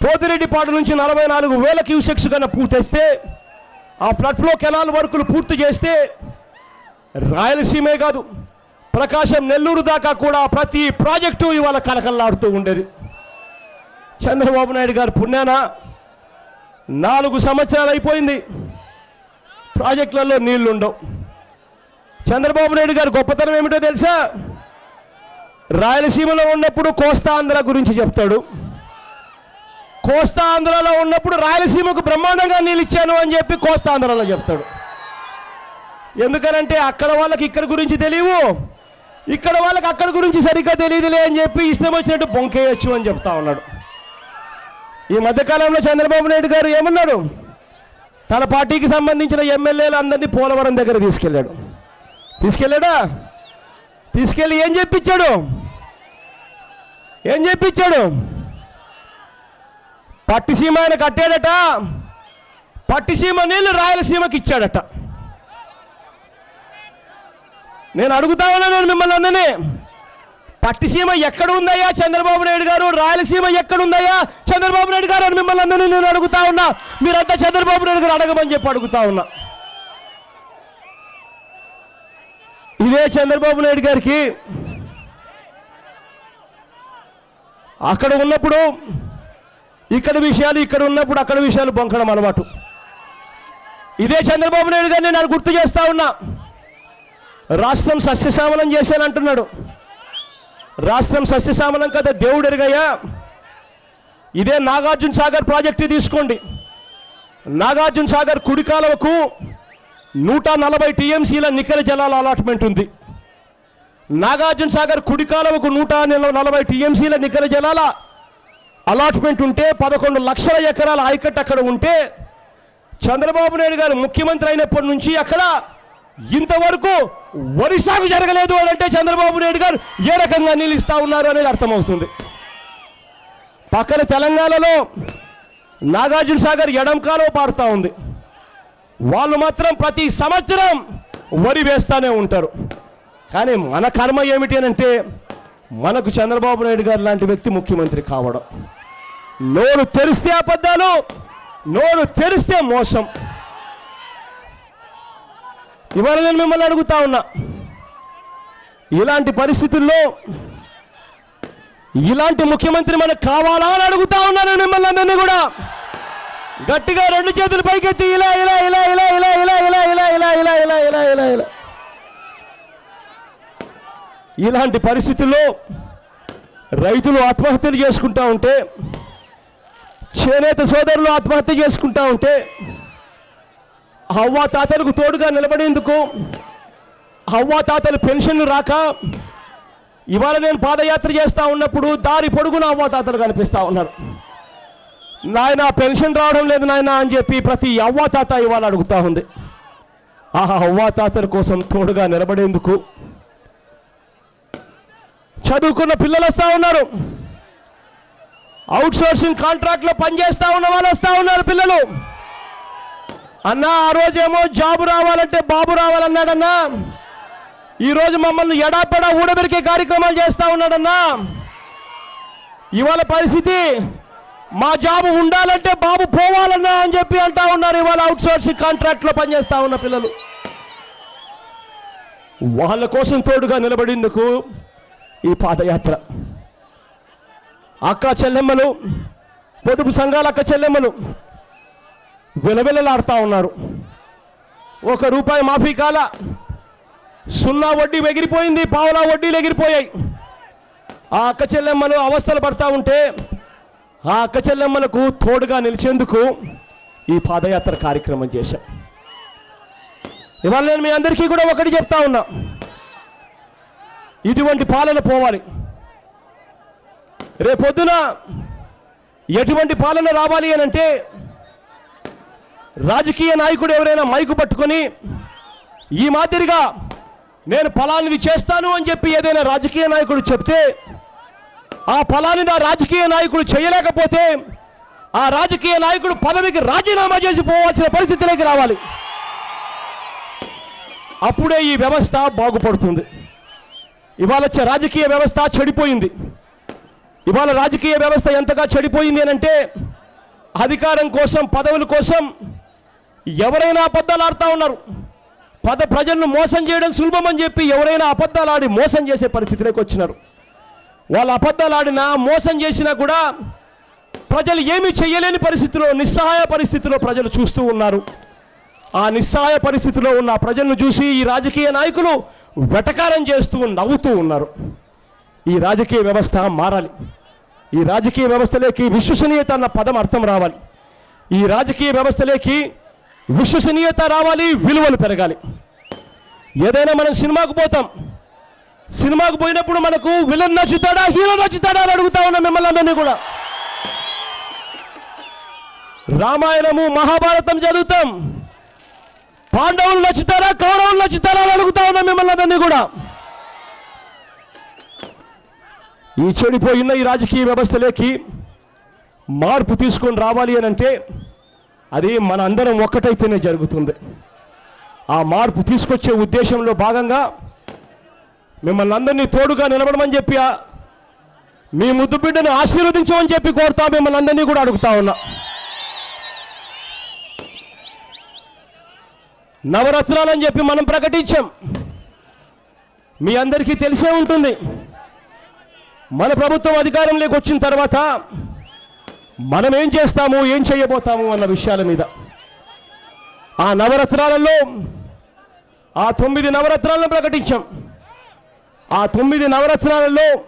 పోతిరెడ్డిపాడు నుంచి నలభై నాలుగు వేల క్యూసెక్స్ కన్నా పూర్తిస్తే ఆ ఫ్లడ్ఫ్లో కెనాల్ వర్కులు పూర్తి చేస్తే రాయలసీమే కాదు ప్రకాశం నెల్లూరు దాకా కూడా ప్రతి ప్రాజెక్టు ఇవాళ కలకల్లాడుతూ ఉండేది. చంద్రబాబు నాయుడు గారు పుణ్యానా? నాలుగు సంవత్సరాలు అయిపోయింది. ప్రాజెక్టులలో నీళ్ళుండవు. చంద్రబాబు నాయుడు గారు గొప్పతనం ఏమిటో తెలుసా? రాయలసీమలో ఉన్నప్పుడు కోస్తా ఆంధ్ర గురించి చెప్తాడు. కోస్తా ఆంధ్రలో ఉన్నప్పుడు రాయలసీమకు బ్రహ్మాండంగా నీళ్ళు ఇచ్చాను అని చెప్పి కోస్తా ఆంధ్రలో చెప్తాడు. ఎందుకనంటే అక్కడ వాళ్ళకి ఇక్కడ గురించి తెలియవు. ఇక్కడ వాళ్ళకి అక్కడ గురించి సరిగ్గా తెలియదులే అని చెప్పి ఇష్టం వచ్చినట్టు బొంకేయచ్చు అని చెప్తా ఉన్నాడు. ఈ మధ్యకాలంలో చంద్రబాబు నాయుడు గారు ఏమన్నాడు? తన పార్టీకి సంబంధించిన ఎమ్మెల్యేలు అందరినీ పోలవరం దగ్గర తీసుకెళ్ళాడు. తీసుకెళ్ళాడా? తీసుకెళ్ళి ఏం చెప్పించాడు? ఏం చెప్పించాడు? పట్టిసీమ ఆయన కట్టాడట. పట్టిసీమ నీళ్ళు రాయలసీమకి ఇచ్చాడట. నేను అడుగుతా ఉన్నాను మిమ్మల్ని అందరినీ. పట్టిసీమ ఎక్కడ ఉందయ్యా చంద్రబాబు నాయుడు గారు రాయలసీమ ఎక్కడ ఉందయ్యా చంద్రబాబు నాయుడు గారు అని మిమ్మల్ని అందరినీ నేను అడుగుతా ఉన్నా. మీరంతా చంద్రబాబు నాయుడు గారు అడగమని చెప్పి అడుగుతా ఉన్నా. ఇదే చంద్రబాబు నాయుడు గారికి అక్కడ ఉన్నప్పుడు ఇక్కడ విషయాలు ఇక్కడ ఉన్నప్పుడు అక్కడ విషయాలు బొంకడం అలవాటు. ఇదే చంద్రబాబు నాయుడు గారిని నేను గుర్తు చేస్తా ఉన్నా. రాష్ట్రం సస్యశ్యామలం చేశానంటున్నాడు. రాష్ట్రం సస్యశ్యామలం కదా దేవుడు ఎరుగయ్యా. ఇదే నాగార్జున సాగర్ ప్రాజెక్టు తీసుకోండి. నాగార్జున సాగర్ కుడి కాలువకు నూట నలభై టీఎంసీల నికర జలాల అలాట్మెంట్ ఉంది. నాగార్జున సాగర్ కుడి కాలువకు నూట నలభై టీఎంసీల నికర జలాల అలాట్మెంట్ ఉంటే పదకొండు లక్షల ఎకరాల ఆయకట్టు అక్కడ ఉంటే చంద్రబాబు నాయుడు గారు ముఖ్యమంత్రి అయినప్పటి నుంచి అక్కడ ఇంతవరకు వరి సాగు జరగలేదు అని అంటే చంద్రబాబు నాయుడు గారు ఏ రకంగా నిలుస్తా ఉన్నారు అనేది అర్థమవుతుంది. పక్కన తెలంగాణలో నాగార్జున సాగర్ ఎడం కాలువ పారుతా ఉంది. వాళ్ళు మాత్రం ప్రతి సంవత్సరం వరి వేస్తూనే ఉంటారు. కానీ మన కర్మ ఏమిటి అని అంటే మనకు చంద్రబాబు నాయుడు గారు లాంటి వ్యక్తి ముఖ్యమంత్రి కావడం. నోరు తెరిస్తే అబద్ధాలు నోరు తెరిస్తే మోసం. ఇవాళ నేను మిమ్మల్ని అడుగుతా ఉన్నా ఇలాంటి పరిస్థితుల్లో ఇలాంటి ముఖ్యమంత్రి మనకు కావాలా అని అడుగుతా ఉన్నాను మిమ్మల్ని అందరినీ కూడా గట్టిగా రెండు చేతులు పైకెత్తి ఇలా ఇలా ఇలా ఇలా ఇలా ఇలా ఇలా ఇలా ఇలా ఇలా ఇలా ఇలా ఇలా ఇలా ఇలాంటి పరిస్థితుల్లో రైతులు ఆత్మహత్యలు చేసుకుంటా ఉంటే చేనేత సోదరులు ఆత్మహత్య చేసుకుంటా ఉంటే హవ్వా తాతలకు తోడుగా నిలబడేందుకు? హవ్వా తాతలు పెన్షన్లు రాక ఇవాళ నేను పాదయాత్ర చేస్తూ ఉన్నప్పుడు దారి పొడుగున అవ్వా తాతలు కనిపిస్తా ఉన్నారు. నాయన పెన్షన్ రావడం లేదు నాయన అని చెప్పి ప్రతి అవ్వా తాత ఇవాళ అడుగుతూ ఉంది. ఆహా అవ్వా తాతల కోసం తోడుగా నిలబడేందుకు? చదువుకున్న పిల్లలు వస్తూ ఉన్నారు. అవుట్ సోర్సింగ్ కాంట్రాక్ట్లో పనిచేస్తూ ఉన్న వాళ్ళు వస్తూ ఉన్నారు పిల్లలు. అన్నా ఆ రోజేమో జాబు రావాలంటే బాబు రావాలన్నాడన్నా. ఈరోజు మమ్మల్ని ఎడాపెడా ఊడబెరికే కార్యక్రమాలు చేస్తా ఉన్నాడన్నా. ఇవాళ పరిస్థితి మా జాబు ఉండాలంటే బాబు పోవాలన్నా అని చెప్పి అంటా ఉన్నారు. ఇవాళ అవుట్ సోర్సింగ్ కాంట్రాక్ట్లో పనిచేస్తా ఉన్న పిల్లలు. వాళ్ళ కోసం తోడుగా నిలబడేందుకు ఈ పాదయాత్ర. అక్క చెల్లెమ్మలు పొదుపు సంఘాల అక్క చెల్లెమ్మలు వెలవెలలాడుతూ ఉన్నారు. ఒక రూపాయి మాఫీ కాల సున్నా వడ్డీ ఎగిరిపోయింది పావులా వడ్డీలు ఎగిరిపోయాయి. ఆ అక్క చెల్లెమ్మలు అవస్థలు పడతా ఉంటే ఆ అక్క చెల్లెమ్మలకు తోడుగా నిలిచేందుకు ఈ పాదయాత్ర కార్యక్రమం చేశాం. ఇవాళ నేను మీ అందరికీ కూడా ఒకటి చెప్తా ఉన్నా. ఇటువంటి పాలన పోవాలి. రేపొద్దున ఎటువంటి పాలన రావాలి అని అంటే రాజకీయ నాయకుడు ఎవరైనా మైకు పట్టుకొని ఈ మాదిరిగా నేను ఫలానిది చేస్తాను అని చెప్పి ఏదైనా రాజకీయ నాయకుడు చెప్తే ఆ ఫలాన్ని ఆ రాజకీయ నాయకుడు చేయలేకపోతే ఆ రాజకీయ నాయకుడు పదవికి రాజీనామా చేసి పోవాల్సిన పరిస్థితిలోకి రావాలి. అప్పుడే ఈ వ్యవస్థ బాగుపడుతుంది. ఇవాళ రాజకీయ వ్యవస్థ చెడిపోయింది. ఇవాళ రాజకీయ వ్యవస్థ ఎంతగా చెడిపోయింది అంటే అధికారం కోసం పదవుల కోసం ఎవరైనా అబద్ధాలు ఆడుతూ ఉన్నారు. పద ప్రజలను మోసం చేయడం సులభం అని చెప్పి ఎవరైనా అబద్ధాలు ఆడి మోసం చేసే పరిస్థితిలోకి వచ్చినారు. వాళ్ళు అబద్ధాలు ఆడినా మోసం చేసినా కూడా ప్రజలు ఏమీ చేయలేని పరిస్థితిలో నిస్సహాయ పరిస్థితిలో ప్రజలు చూస్తూ ఉన్నారు. ఆ నిస్సహాయ పరిస్థితిలో ఉన్న ప్రజలను చూసి ఈ రాజకీయ నాయకులు వెటకారం చేస్తూ నవ్వుతూ ఉన్నారు. ఈ రాజకీయ వ్యవస్థ మారాలి. ఈ రాజకీయ వ్యవస్థలోకి విశ్వసనీయత అన్న పదం అర్థం రావాలి. ఈ రాజకీయ వ్యవస్థలోకి విశ్వసనీయత రావాలి విలువలు పెరగాలి. ఏదైనా మనం సినిమాకు పోతాం. సినిమాకు పోయినప్పుడు మనకు విలన్ నచ్చుతాడా హీరో నచ్చుతాడా అని అడుగుతా ఉన్నా మిమ్మల్ని అందరినీ కూడా. రామాయణము మహాభారతం చదువుతాం. పాండవులు నచ్చుతారా కౌరవులు నచ్చుతారా అని అడుగుతా ఉన్నా మిమ్మల్ని అందరినీ కూడా. ఈ చెడిపోయిన ఈ రాజకీయ వ్యవస్థలోకి మార్పు తీసుకొని రావాలి అని అంటే అది మన అందరం ఒక్కటైతేనే జరుగుతుంది. ఆ మార్పు తీసుకొచ్చే ఉద్దేశంలో భాగంగా మిమ్మల్ని అందరినీ తోడుగా నిలబడమని చెప్పి మీ ముద్దు బిడ్డను ఆశీర్వదించమని చెప్పి కోరుతా మిమ్మల్ని అందరినీ కూడా అడుగుతా ఉన్నా. నవరత్నాలని చెప్పి మనం ప్రకటించాం. మీ అందరికీ తెలిసే ఉంటుంది. మన ప్రభుత్వం అధికారంలోకి వచ్చిన తర్వాత మనం ఏం చేస్తాము ఏం చేయబోతాము అన్న విషయాల మీద. ఆ నవరత్నాలలో ఆ తొమ్మిది నవరత్నాలను ప్రకటించాం. ఆ తొమ్మిది నవరత్నాలలో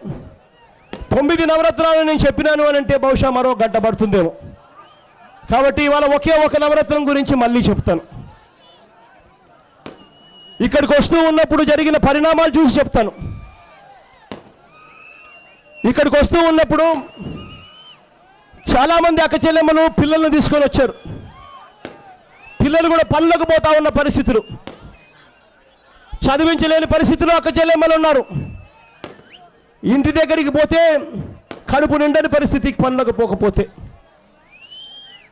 తొమ్మిది నవరత్నాలు నేను చెప్పినాను అని అంటే బహుశా మరో గడ్డ పడుతుందేమో. కాబట్టి ఇవాళ ఒకే ఒక నవరత్నం గురించి మళ్ళీ చెప్తాను. ఇక్కడికి వస్తూ ఉన్నప్పుడు జరిగిన పరిణామాలు చూసి చెప్తాను. ఇక్కడికి వస్తూ ఉన్నప్పుడు చాలామంది అక్క చెల్లెమ్మలు పిల్లల్ని తీసుకొని వచ్చారు. పిల్లలు కూడా పనులకు పోతా ఉన్న పరిస్థితులు. చదివించలేని పరిస్థితులు అక్క చెల్లెమ్మలు ఉన్నారు. ఇంటి దగ్గరికి పోతే కడుపు నిండని పరిస్థితికి పనులకు పోకపోతే.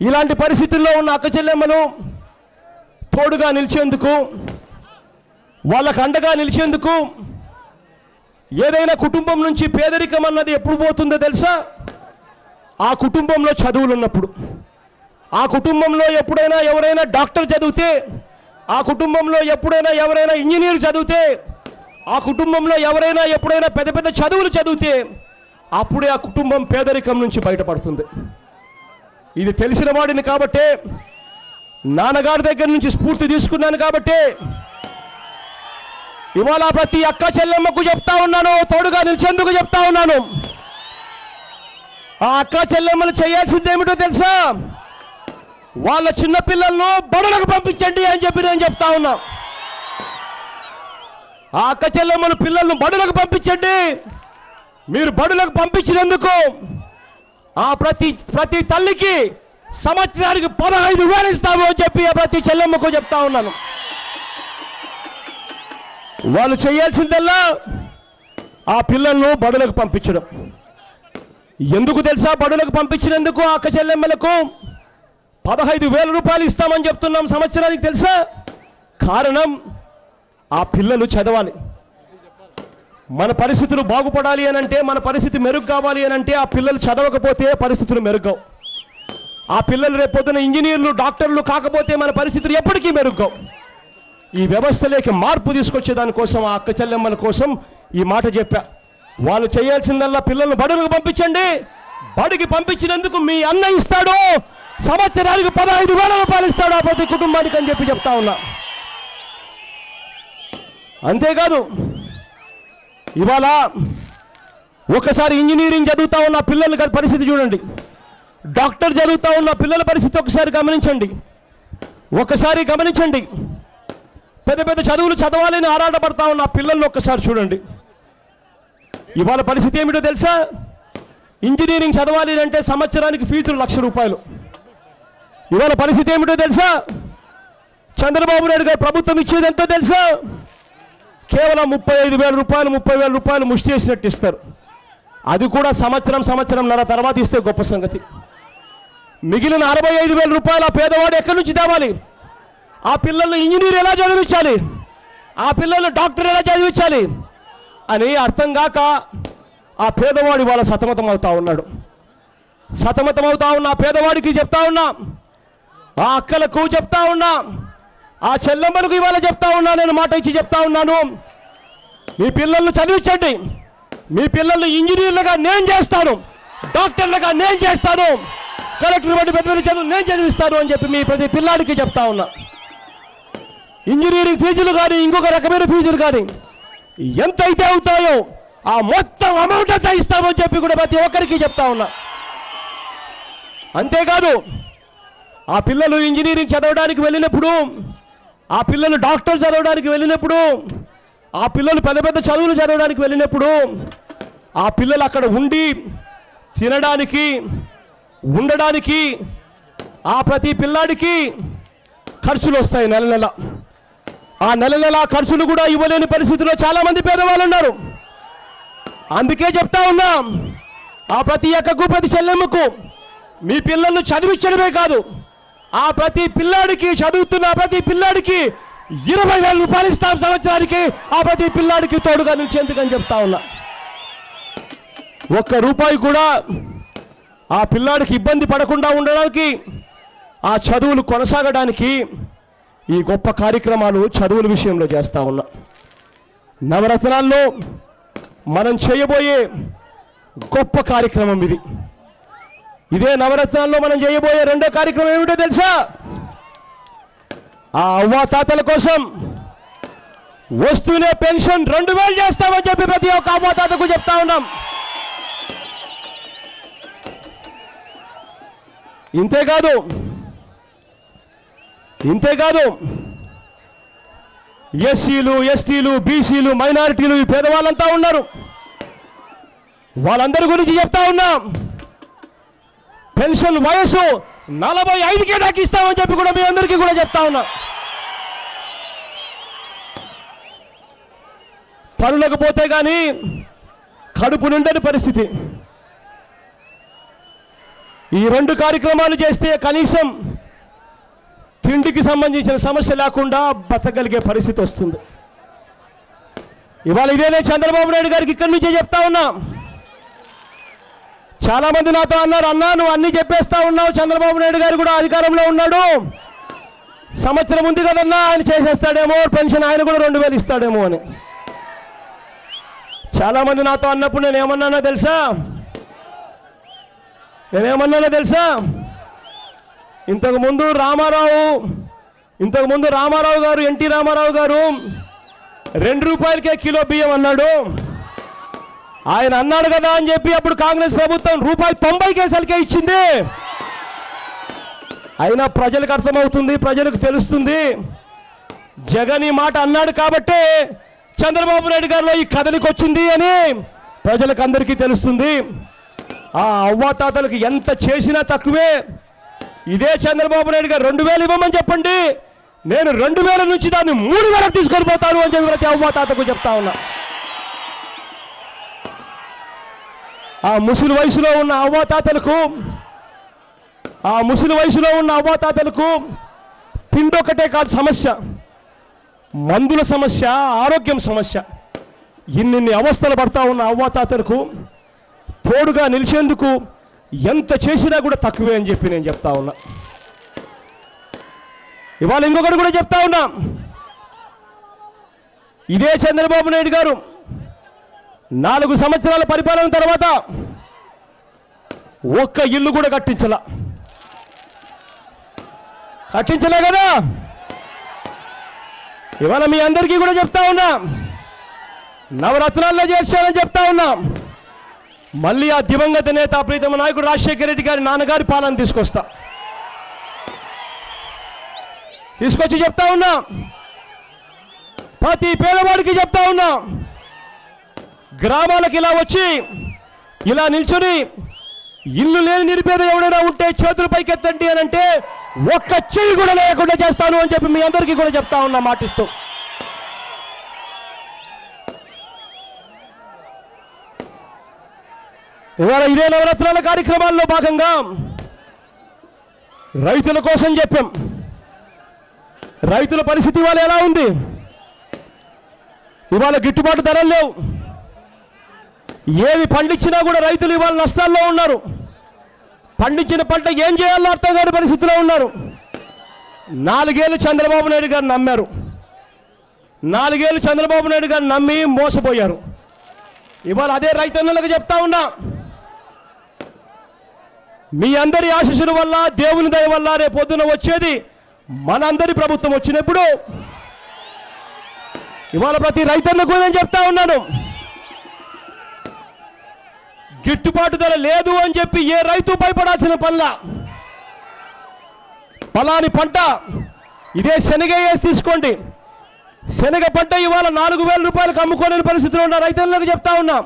ఇలాంటి పరిస్థితుల్లో ఉన్న అక్క చెల్లెమ్మలు తోడుగా నిలిచేందుకు వాళ్ళకు అండగా నిలిచేందుకు ఏదైనా కుటుంబం నుంచి పేదరికం అన్నది ఎప్పుడు పోతుందో తెలుసా? ఆ కుటుంబంలో చదువులు ఉన్నప్పుడు ఆ కుటుంబంలో ఎప్పుడైనా ఎవరైనా డాక్టర్ చదివితే ఆ కుటుంబంలో ఎప్పుడైనా ఎవరైనా ఇంజనీర్ చదివితే ఆ కుటుంబంలో ఎవరైనా ఎప్పుడైనా పెద్ద పెద్ద చదువులు చదివితే అప్పుడే ఆ కుటుంబం పేదరికం నుంచి బయటపడుతుంది. ఇది తెలిసిన వాడిని కాబట్టే నాన్నగారి దగ్గర నుంచి స్ఫూర్తి తీసుకున్నాను కాబట్టే ఇవాళ ప్రతి అక్క చెల్లెమ్మకు చెప్తా ఉన్నాను తోడుగా నిలిచేందుకు చెప్తా ఉన్నాను. ఆ అక్క చెల్లెమ్మలు చేయాల్సింది ఏమిటో తెలుసా? వాళ్ళ చిన్నపిల్లలను బడులకు పంపించండి అని చెప్పి నేను చెప్తా ఉన్నా. ఆ అక్క చెల్లెమ్మలు పిల్లలను బడులకు పంపించండి. మీరు బడులకు పంపించినందుకు ఆ ప్రతి ప్రతి తల్లికి సంవత్సరానికి పదహైదు వేలు ఇస్తాము అని చెప్పి ఆ ప్రతి చెల్లెమ్మకు చెప్తా ఉన్నాను. వాళ్ళు చేయాల్సిందల్లా ఆ పిల్లలను బడులకు పంపించడం. ఎందుకు తెలుసా? బడులకు పంపించినందుకు ఆ అక్క చెల్లెమ్మలకు పదహైదు వేల రూపాయలు ఇస్తామని చెప్తున్నాం సంవత్సరానికి తెలుసా? కారణం ఆ పిల్లలు చదవాలి. మన పరిస్థితులు బాగుపడాలి అని అంటే మన పరిస్థితి మెరుగు కావాలి అని అంటే ఆ పిల్లలు చదవకపోతే పరిస్థితులు మెరుగవు ఆ పిల్లలు రేపొద్దున ఇంజనీర్లు డాక్టర్లు కాకపోతే మన పరిస్థితులు ఎప్పటికీ మెరుగ్గావు. ఈ వ్యవస్థలోకి మార్పు తీసుకొచ్చే దానికోసం ఆ అక్క చెల్లెమ్మల కోసం ఈ మాట చెప్పా. వాళ్ళు చేయాల్సిందల్లా పిల్లల్ని బడులకు పంపించండి. బడికి పంపించినందుకు మీ అన్న ఇస్తాడు. సంవత్సరానికి పదహైదు వేల రూపాయలు ఇస్తాడు ఆ ప్రతి కుటుంబానికి అని చెప్పి చెప్తా ఉన్నా. అంతేకాదు ఇవాళ ఒకసారి ఇంజనీరింగ్ చదువుతా ఉన్న పిల్లల పరిస్థితి చూడండి. డాక్టర్ చదువుతా ఉన్న పిల్లల పరిస్థితి ఒకసారి గమనించండి. ఒకసారి గమనించండి. పెద్ద పెద్ద చదువులు చదవాలని ఆరాటపడతా ఉన్న పిల్లల్ని ఒక్కసారి చూడండి. ఇవాళ పరిస్థితి ఏమిటో తెలుసా? ఇంజనీరింగ్ చదవాలి అంటే సంవత్సరానికి ఫీజులు లక్ష రూపాయలు. ఇవాళ పరిస్థితి ఏమిటో తెలుసా? చంద్రబాబు నాయుడు గారు ప్రభుత్వం ఇచ్చేది ఎంతో తెలుసా? కేవలం ముప్పై ఐదు వేల రూపాయలు ముప్పై వేల రూపాయలు ముష్టి చేసినట్టు ఇస్తారు. అది కూడా సంవత్సరం సంవత్సరంన్నర తర్వాత ఇస్తే గొప్ప సంగతి. మిగిలిన అరవై ఐదు వేల రూపాయలు ఆ పేదవాడు ఎక్కడి నుంచి తేవాలి? ఆ పిల్లల్ని ఇంజనీర్ ఎలా చదివించాలి? ఆ పిల్లల్ని డాక్టర్ ఎలా చదివించాలి? అని అర్థం కాక ఆ పేదవాడు వాళ్ళ సతమతం అవుతా ఉన్నాడు. సతమతం అవుతా ఉన్న పేదవాడికి చెప్తా ఉన్నా ఆ అక్కలకు చెప్తా ఉన్నా ఆ చెల్లెమ్మలకు ఇవాళ చెప్తా ఉన్నా నేను మాట ఇచ్చి చెప్తా ఉన్నాను. మీ పిల్లల్ని చదివించండి. మీ పిల్లల్ని ఇంజనీర్లుగా నేను చేస్తాను. డాక్టర్లుగా నేను చేస్తాను. కలెక్టర్ బట్టి పెద్ద పెద్ద చదువు నేను చదివిస్తాను అని చెప్పి మీ ప్రతి పిల్లాడికి చెప్తా ఉన్నా. ఇంజనీరింగ్ ఫీజులు కానీ ఇంకొక రకమైన ఫీజులు కానీ ఎంతైతే అవుతాయో ఆ మొత్తం అమౌంట్ అంతా ఇస్తామని చెప్పి కూడా ప్రతి ఒక్కరికి చెప్తా ఉన్నా. అంతేకాదు ఆ పిల్లలు ఇంజనీరింగ్ చదవడానికి వెళ్ళినప్పుడు ఆ పిల్లలు డాక్టర్ చదవడానికి వెళ్ళినప్పుడు ఆ పిల్లలు పెద్ద పెద్ద చదువులు చదవడానికి వెళ్ళినప్పుడు ఆ పిల్లలు అక్కడ ఉండి తినడానికి ఉండడానికి ఆ ప్రతి పిల్లాడికి ఖర్చులు వస్తాయి నెల నెల. ఆ నెల నెల ఖర్చులు కూడా ఇవ్వలేని పరిస్థితిలో చాలా మంది పేదవాళ్ళు ఉన్నారు. అందుకే చెప్తా ఉన్నా ఆ ప్రతి అక్కకు ప్రతి చెల్లెమ్మకు మీ పిల్లలను చదివించడమే కాదు ఆ ప్రతి పిల్లాడికి చదువుతున్న ప్రతి పిల్లాడికి ఇరవై వేల రూపాయలు ఇస్తాం సంవత్సరానికి ఆ ప్రతి పిల్లాడికి తోడుగా నిలిచేందుకని చెప్తా ఉన్నా. ఒక్క రూపాయి కూడా ఆ పిల్లాడికి ఇబ్బంది పడకుండా ఉండడానికి ఆ చదువులు కొనసాగడానికి ఈ గొప్ప కార్యక్రమాలు చదువుల విషయంలో చేస్తూ ఉన్నా. నవరత్నాల్లో మనం చేయబోయే గొప్ప కార్యక్రమం ఇది. ఇదే నవరత్నాల్లో మనం చేయబోయే రెండో కార్యక్రమం ఏమిటో తెలుసా? ఆ అవ్వా తాతల కోసం వస్తూనే పెన్షన్ రెండు వేలు చేస్తామని చెప్పి ప్రతి ఒక్క అవ్వా తాతకు చెప్తా ఉన్నాం. ఇంతేకాదు ఇంతేకాదు ఎస్సీలు ఎస్టీలు బీసీలు మైనారిటీలు ఈ పేదవాళ్ళంతా ఉన్నారు. వాళ్ళందరి గురించి చెప్తా ఉన్నాం. పెన్షన్ వయసు నలభై ఐదుకే నాకు ఇస్తామని చెప్పి కూడా మీ అందరికీ కూడా చెప్తా ఉన్నా. పనులకు పోతే కానీ కడుపు నిండని పరిస్థితి. ఈ రెండు కార్యక్రమాలు చేస్తే కనీసం తిండికి సంబంధించిన సమస్య లేకుండా బతకగలిగే పరిస్థితి వస్తుంది. ఇవాళ ఇదేనే చంద్రబాబు నాయుడు గారికి ఇక్కడి నుంచే చెప్తా ఉన్నా. చాలా మంది నాతో అన్నారు అన్నా నువ్వు అన్ని చెప్పేస్తా ఉన్నావు చంద్రబాబు నాయుడు గారు కూడా అధికారంలో ఉన్నాడు. సంవత్సరం ఉంది కదన్నా ఆయన చేసేస్తాడేమో పెన్షన్ ఆయన కూడా రెండు వేలు ఇస్తాడేమో అని. చాలా మంది నాతో అన్నప్పుడు నేను ఏమన్నానో తెలుసా? నేనేమన్నానో తెలుసా? ఇంతకుముందు రామారావు ఇంతకు ముందు రామారావు గారు ఎన్టీ రామారావు గారు రెండు రూపాయలకే కిలో బియ్యం అన్నాడు. ఆయన అన్నాడు కదా అని చెప్పి అప్పుడు కాంగ్రెస్ ప్రభుత్వం రూపాయి తొంభై కేసులకే ఇచ్చింది. అయినా ప్రజలకు అర్థమవుతుంది ప్రజలకు తెలుస్తుంది. జగన్ ఈ మాట అన్నాడు కాబట్టే చంద్రబాబు నాయుడు గారిలో ఈ కథలికి వచ్చింది అని ప్రజలకు అందరికీ తెలుస్తుంది. ఆ అవ్వాతాతలకు ఎంత చేసినా తక్కువే. ఇదే చంద్రబాబు నాయుడు గారు రెండు వేలు ఇవ్వమని చెప్పండి. నేను రెండు వేల నుంచి దాన్ని మూడు వేలకు తీసుకొని పోతాను అని చెప్పి ప్రతి అవ్వాతాతకు చెప్తా ఉన్నా. ఆ ముసలి వయసులో ఉన్న అవ్వాతాతలకు ఆ ముసలి వయసులో ఉన్న అవ్వాతాతలకు తిండొక్కటే కాదు సమస్య. మందుల సమస్య ఆరోగ్యం సమస్య. ఇన్నిన్ని అవస్థలు పడతా ఉన్న అవ్వాతాతలకు తోడుగా నిలిచేందుకు ఎంత చేసినా కూడా తక్కువే అని చెప్పి నేను చెప్తా ఉన్నా. ఇవాళ ఇంకొకటి కూడా చెప్తా ఉన్నా. ఇదే చంద్రబాబు నాయుడు గారు నాలుగు సంవత్సరాల పరిపాలన తర్వాత ఒక్క ఇల్లు కూడా కట్టించలా. కట్టించలే కదా? ఇవాళ మీ అందరికీ కూడా చెప్తా ఉన్నా. నవరత్నాల్లో చేర్చాలని చెప్తా ఉన్నా. మళ్ళీ ఆ దివంగత నేత ప్రీతమ నాయకుడు రాజశేఖర రెడ్డి గారి నాన్నగారి పాలన తీసుకొస్తా. తీసుకొచ్చి చెప్తా ఉన్నా. ప్రతి పేదవాడికి చెప్తా ఉన్నా. గ్రామాలకు ఇలా వచ్చి ఇలా నిల్చుని ఇల్లు లేని నిరుపేద ఎవడైనా ఉంటే చేతులు పైకెత్తండి అని అంటే ఒక్క చెయ్యి కూడా లేకుండా చేస్తాను అని చెప్పి మీ అందరికీ కూడా చెప్తా ఉన్నా మాటిస్తూ. ఇవాళ ఇదే నవరత్నాల కార్యక్రమాల్లో భాగంగా రైతుల కోసం చెప్పాం. రైతుల పరిస్థితి ఇవాళ ఎలా ఉంది? ఇవాళ గిట్టుబాటు ధరలు లేవు. ఏవి పండించినా కూడా రైతులు ఇవాళ నష్టాల్లో ఉన్నారు. పండించిన పంట ఏం చేయాలో అర్థం కాని పరిస్థితిలో ఉన్నారు. నాలుగేళ్ళు చంద్రబాబు నాయుడు గారు నమ్మారు. నాలుగేళ్ళు చంద్రబాబు నాయుడు గారు నమ్మి మోసపోయారు. ఇవాళ అదే రైతన్నులకు చెప్తా ఉన్నా. మీ అందరి ఆశీస్సుల వల్ల దేవుని దయ వల్ల రేపు పొద్దున వచ్చేది మనందరి ప్రభుత్వం వచ్చినప్పుడు. ఇవాళ ప్రతి రైతన్నకు నేను చెప్తా ఉన్నాను. గిట్టుబాటు ధర లేదు అని చెప్పి ఏ రైతు భయపడాల్సిన పనుల. పలాని పంట ఇదే శనగ వేసి తీసుకోండి. శనగ పంట ఇవాళ నాలుగు వేల రూపాయలకు అమ్ముకోలేని పరిస్థితిలో ఉన్న రైతులకు చెప్తా ఉన్నాం.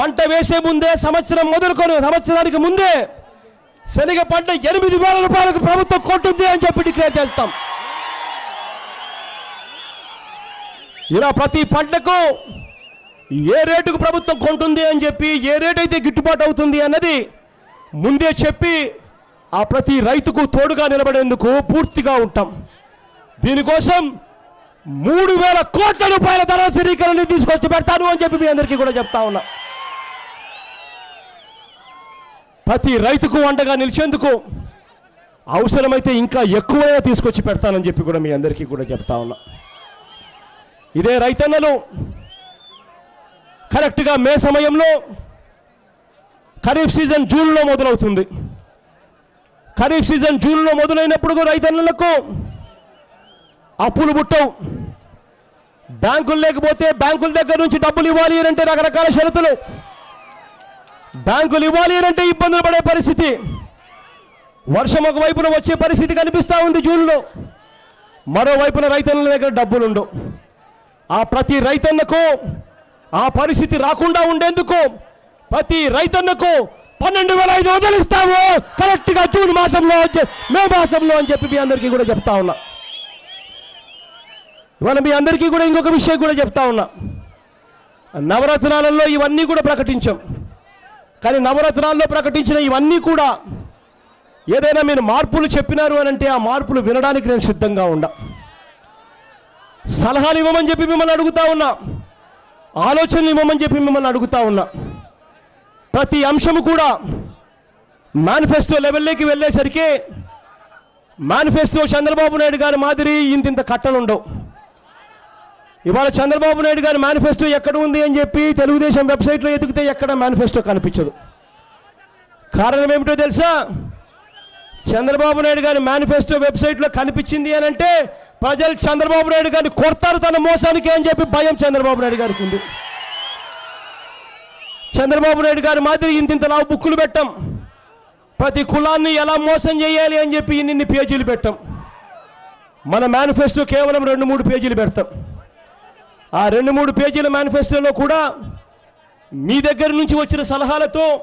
పంట వేసే ముందే సంవత్సరం మొదలుకొని సంవత్సరానికి ముందే శనగ పంట ఎనిమిది వేల రూపాయలకు ప్రభుత్వం కొంటుంది అని చెప్పి డిక్లేర్ చేస్తాం. ఇలా ప్రతి పంటకు ఏ రేటుకు ప్రభుత్వం కొంటుంది అని చెప్పి ఏ రేటు అయితే గిట్టుబాటు అవుతుంది అన్నది ముందే చెప్పి ఆ ప్రతి రైతుకు తోడుగా నిలబడేందుకు పూర్తిగా ఉంటాం. దీనికోసం మూడు వేల కోట్ల రూపాయల ధర స్థిరీకరణ తీసుకొచ్చి పెడతాను అని చెప్పి మీ అందరికీ కూడా చెప్తా ఉన్నా. ప్రతి రైతుకు అండగా నిలిచేందుకు అవసరమైతే ఇంకా ఎక్కువగా తీసుకొచ్చి పెడతానని చెప్పి కూడా మీ అందరికీ కూడా చెప్తా ఉన్నా. ఇదే రైతన్నలు కరెక్ట్గా మే సమయంలో ఖరీఫ్ సీజన్ జూన్లో మొదలవుతుంది. ఖరీఫ్ సీజన్ జూన్లో మొదలైనప్పుడు రైతన్నలకు అప్పులు పుట్టవు బ్యాంకులు లేకపోతే బ్యాంకుల దగ్గర నుంచి డబ్బులు ఇవ్వాలి అంటే రకరకాల షరతులు. బ్యాంకులు ఇవ్వాలి అంటే ఇబ్బందులు పడే పరిస్థితి. వర్షం ఒక వైపున వచ్చే పరిస్థితి కనిపిస్తూ ఉంది జూన్లో. మరోవైపున రైతన్నుల దగ్గర డబ్బులుండవు. ఆ ప్రతి రైతన్నకు ఆ పరిస్థితి రాకుండా ఉండేందుకు ప్రతి రైతన్నకు పన్నెండు వేల ఐదు వందలు ఇస్తాము. కరెక్ట్గా జూన్ మాసంలో మే మాసంలో అని చెప్పి మీ అందరికీ కూడా చెప్తా ఉన్నా. ఇవాళ మీ అందరికీ కూడా ఇంకొక విషయం కూడా చెప్తా ఉన్నా. నవరత్నాలలో ఇవన్నీ కూడా ప్రకటించాం. కానీ నవరత్నాల్లో ప్రకటించిన ఇవన్నీ కూడా ఏదైనా మీరు మార్పులు చెప్పినారు అని అంటే ఆ మార్పులు వినడానికి నేను సిద్ధంగా ఉండ. సలహాలు ఇవ్వమని చెప్పి మిమ్మల్ని అడుగుతా ఉన్నా. ఆలోచనలు ఇవ్వమని చెప్పి మిమ్మల్ని అడుగుతా ఉన్నా. ప్రతి అంశము కూడా మేనిఫెస్టో లెవెల్లోకి వెళ్ళేసరికి మేనిఫెస్టో చంద్రబాబు నాయుడు గారి మాదిరి ఇంత ఇంత కట్టలు ఉండవు ఇవాళ చంద్రబాబు నాయుడు గారి మేనిఫెస్టో ఎక్కడ ఉంది అని చెప్పి తెలుగుదేశం వెబ్సైట్లో ఎతికితే ఎక్కడ మేనిఫెస్టో కనిపించదు. కారణం ఏమిటో తెలుసా? చంద్రబాబు నాయుడు గారి మేనిఫెస్టో వెబ్సైట్లో కనిపించింది అని అంటే ప్రజలు చంద్రబాబు నాయుడు గారిని కొడతారు తన మోసానికి అని చెప్పి భయం చంద్రబాబు నాయుడు గారికి ఉంది. చంద్రబాబు నాయుడు గారి మాదిరి ఇంతింత బుక్కులు పెట్టాం. ప్రతి కులాన్ని ఎలా మోసం చేయాలి అని చెప్పి ఇన్ని పేజీలు పెట్టాం. మన మేనిఫెస్టో కేవలం రెండు మూడు పేజీలు పెడతాం. ఆ రెండు మూడు పేజీల మేనిఫెస్టోలో కూడా మీ దగ్గర నుంచి వచ్చిన సలహాలతో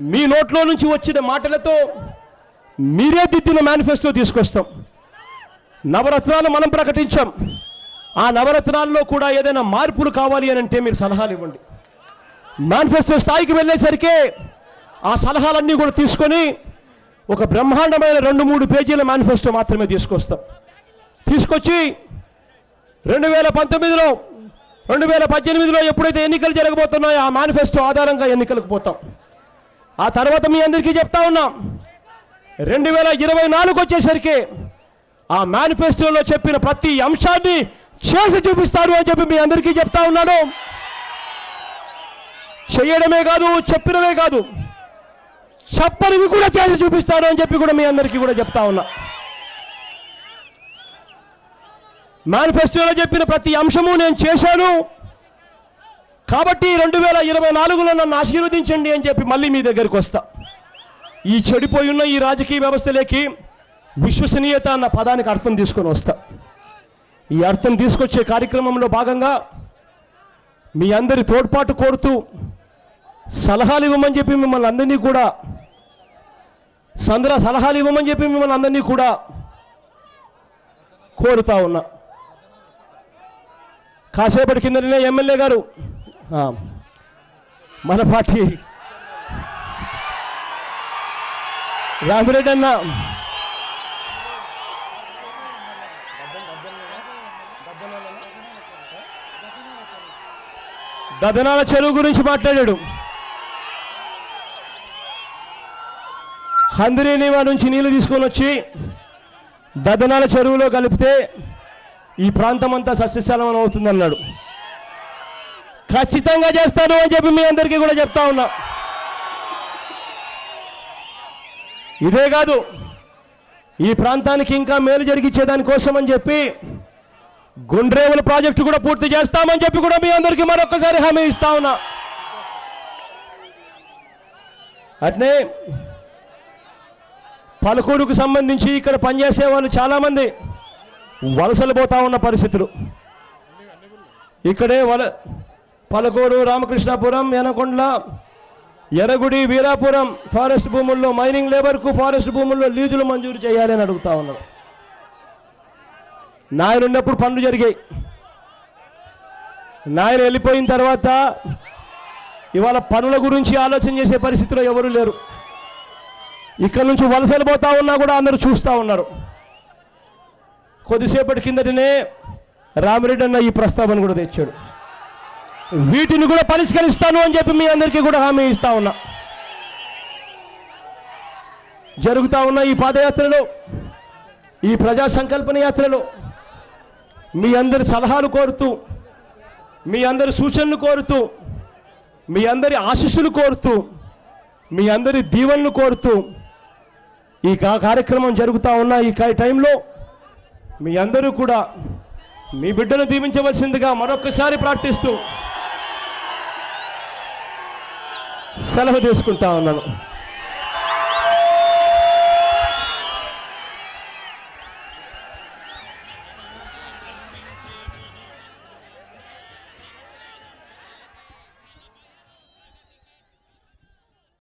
మీ నోట్లో నుంచి వచ్చిన మాటలతో మీరే దిద్దిన మేనిఫెస్టో తీసుకొస్తాం. నవరత్నాలు మనం ప్రకటించాం. ఆ నవరత్నాల్లో కూడా ఏదైనా మార్పులు కావాలి అని అంటే మీరు సలహాలు ఇవ్వండి. మేనిఫెస్టో స్థాయికి వెళ్ళేసరికి ఆ సలహాలన్నీ కూడా తీసుకొని ఒక బ్రహ్మాండమైన రెండు మూడు పేజీల మేనిఫెస్టో మాత్రమే తీసుకొస్తాం. తీసుకొచ్చి రెండు వేల పంతొమ్మిదిలో రెండు వేల పద్దెనిమిదిలో ఎప్పుడైతే ఎన్నికలు జరగబోతున్నాయో ఆ మేనిఫెస్టో ఆధారంగా ఎన్నికలకు పోతాం. ఆ తర్వాత మీ అందరికీ చెప్తా ఉన్నాం రెండు వేల ఇరవై నాలుగు వచ్చేసరికి ఆ మేనిఫెస్టోలో చెప్పిన ప్రతి అంశాన్ని చేసి చూపిస్తారు అని చెప్పి మీ అందరికీ చెప్తా ఉన్నాను. చేయడమే కాదు చెప్పినవే కాదు చెప్పనివి కూడా చేసి చూపిస్తాను అని చెప్పి కూడా మీ అందరికీ కూడా చెప్తా ఉన్నా. మేనిఫెస్టోలో చెప్పిన ప్రతి అంశము నేను చేశాను. కాబట్టి రెండు వేల ఇరవై నాలుగులో నన్ను ఆశీర్వదించండి అని చెప్పి మళ్ళీ మీ దగ్గరికి వస్తా. ఈ చెడిపోయి ఉన్న ఈ రాజకీయ వ్యవస్థలోకి విశ్వసనీయత అన్న పదానికి అర్థం తీసుకొని వస్తా. ఈ అర్థం తీసుకొచ్చే కార్యక్రమంలో భాగంగా మీ అందరి తోడ్పాటు కోరుతూ సలహాలు ఇవ్వమని చెప్పి మిమ్మల్ని అందరినీ కూడా సందర సలహాలు ఇవ్వమని చెప్పి మిమ్మల్ని అందరినీ కూడా కోరుతా ఉన్నా. కాసేపటి కిందనే ఎమ్మెల్యే గారు. మన పార్టీ రామిరెడ్డి అన్న. దదనాల చెరువు గురించి మాట్లాడాడు. హందిరేనివా నుంచి నీళ్ళు తీసుకొని వచ్చి దదనాల చెరువులో కలిపితే ఈ ప్రాంతం అంతా సస్యశాలం అవుతుందన్నాడు ఖచ్చితంగా చేస్తాను అని చెప్పి మీ అందరికీ కూడా చెప్తా ఉన్నా. ఇదే కాదు ఈ ప్రాంతానికి ఇంకా మేలు జరిగించే దానికోసం అని చెప్పి గుండ్రేవుల ప్రాజెక్టు కూడా పూర్తి చేస్తామని చెప్పి కూడా మీ అందరికీ మరొకసారి హామీ ఇస్తా ఉన్నా. అట్నే పలుకూరుకు సంబంధించి ఇక్కడ పనిచేసే వాళ్ళు చాలామంది వలసలు పోతా ఉన్న పరిస్థితులు. ఇక్కడే వల పలకూరు రామకృష్ణాపురం యనకొండ ఎరగుడి వీరాపురం ఫారెస్ట్ భూముల్లో మైనింగ్ లేబర్కు ఫారెస్ట్ భూముల్లో లీజులు మంజూరు చేయాలని అడుగుతా ఉన్నారు నాయన ఉన్నప్పుడు పనులు జరిగాయి. నాయన వెళ్ళిపోయిన తర్వాత ఇవాళ పనుల గురించి ఆలోచన చేసే పరిస్థితిలో ఎవరు లేరు. ఇక్కడ నుంచి వలసలు పోతా ఉన్నా కూడా అందరూ చూస్తూ ఉన్నారు. కొద్దిసేపటి కిందటనే రామిరెడ్డి అన్న ఈ ప్రస్తావన కూడా తెచ్చాడు. వీటిని కూడా పరిష్కరిస్తాను అని చెప్పి మీ అందరికీ కూడా హామీ ఇస్తా ఉన్నా. జరుగుతా ఉన్న ఈ పాదయాత్రలో ఈ ప్రజా సంకల్పన యాత్రలో మీ అందరి సలహాలు కోరుతూ మీ అందరి సూచనలు కోరుతూ మీ అందరి ఆశీస్సులు కోరుతూ మీ అందరి దీవెనలు కోరుతూ ఈ కా- కార్యక్రమం జరుగుతూ ఉన్న ఈ కా- టైంలో మీ అందరూ కూడా మీ బిడ్డను దీవించవలసిందిగా మరొకసారి ప్రార్థిస్తూ సెలవు తీసుకుంటా ఉన్నాను.